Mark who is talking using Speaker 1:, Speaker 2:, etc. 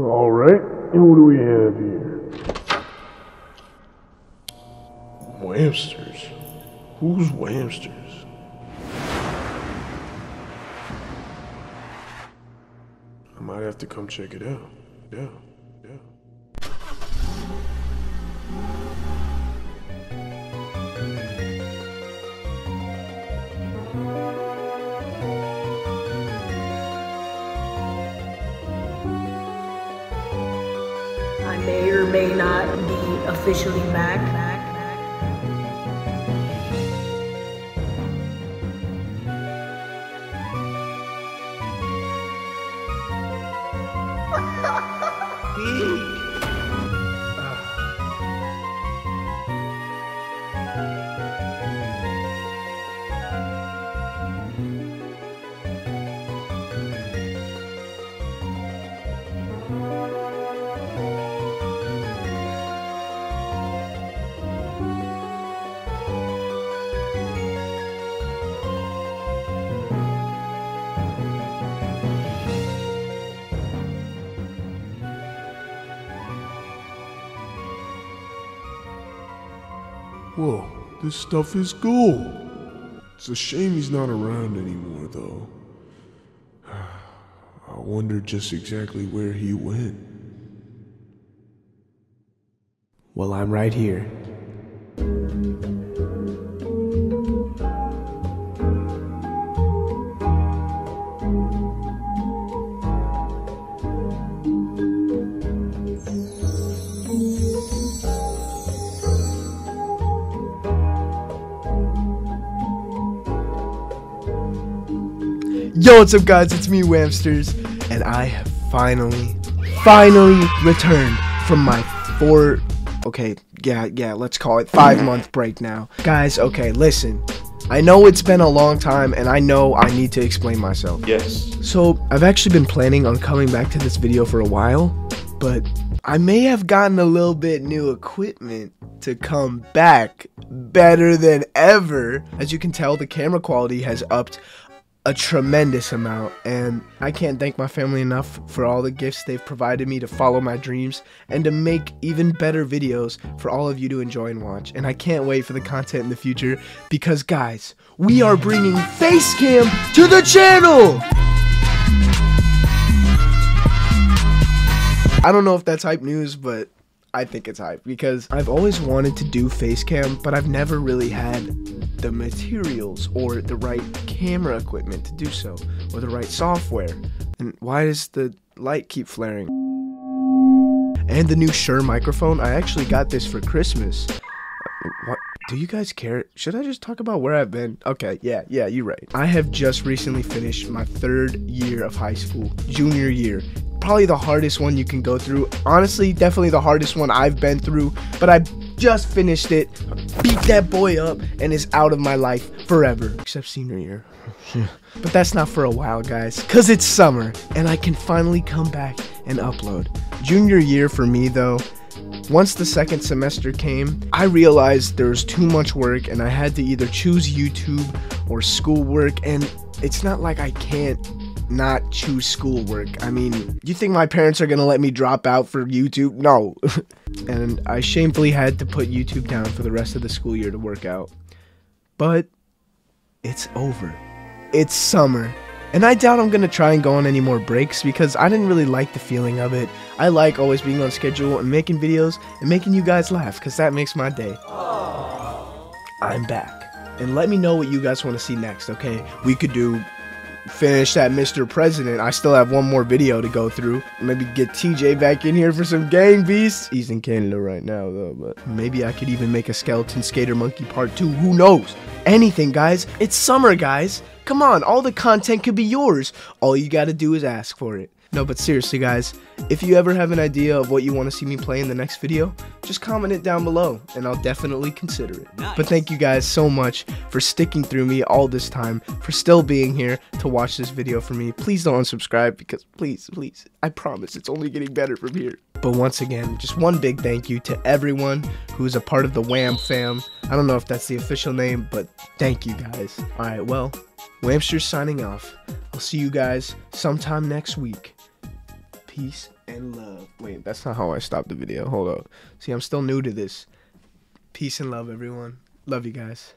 Speaker 1: All right, and what do we have here? Wamsters. Who's Wamsters? I might have to come check it out. Yeah,
Speaker 2: I may or may not be officially back.
Speaker 1: Whoa, this stuff is gold. It's a shame he's not around anymore, though. I wonder just exactly where he went.
Speaker 3: Well, I'm right here. Yo, what's up, guys? It's me, Wamsters, and I have finally, finally returned from my four. Okay, yeah, yeah, let's call it five month break now. Guys, okay, listen. I know it's been a long time, and I know I need to explain myself.
Speaker 1: Yes.
Speaker 3: So, I've actually been planning on coming back to this video for a while, but I may have gotten a little bit new equipment to come back better than ever. As you can tell, the camera quality has upped a tremendous amount, and I can't thank my family enough for all the gifts they've provided me to follow my dreams and to make even better videos for all of you to enjoy and watch. And I can't wait for the content in the future because, guys, we are bringing Facecam to the channel! I don't know if that's hype news, but I think it's hype because I've always wanted to do Facecam, but I've never really had the materials or the right camera equipment to do so, or the right software. And why does the light keep flaring? And the new Shure microphone, I actually got this for Christmas. What? Do you guys care? Should I just talk about where I've been? Okay, yeah, yeah, you're right. I have just recently finished my third year of high school, junior year. Probably the hardest one you can go through. Honestly, definitely the hardest one I've been through, but I just finished it, beat that boy up, and is out of my life forever. Except senior year. but that's not for a while, guys, because it's summer, and I can finally come back and upload. Junior year for me, though, once the second semester came, I realized there was too much work and I had to either choose YouTube or schoolwork. And it's not like I can't not choose schoolwork. I mean, you think my parents are gonna let me drop out for YouTube? No. and I shamefully had to put YouTube down for the rest of the school year to work out. But it's over. It's summer. And I doubt I'm gonna try and go on any more breaks because I didn't really like the feeling of it. I like always being on schedule and making videos and making you guys laugh because that makes my day. I'm back. And let me know what you guys want to see next, okay? We could do finish that Mr. President. I still have one more video to go through. Maybe get TJ back in here for some gang beasts. He's in Canada right now though, but maybe I could even make a Skeleton Skater Monkey Part 2. Who knows? Anything, guys. It's summer, guys. Come on, all the content could be yours. All you gotta do is ask for it. No, but seriously, guys, if you ever have an idea of what you want to see me play in the next video, just comment it down below and I'll definitely consider it. But thank you guys so much for sticking through me all this time, for still being here to watch this video for me. Please don't unsubscribe because please, please, I promise it's only getting better from here. But once again, just one big thank you to everyone who is a part of the Wham fam. I don't know if that's the official name, but thank you guys. Alright, well, Wamster's signing off. I'll see you guys sometime next week. Peace and love. Wait, that's not how I stopped the video. Hold up. See, I'm still new to this. Peace and love, everyone. Love you guys.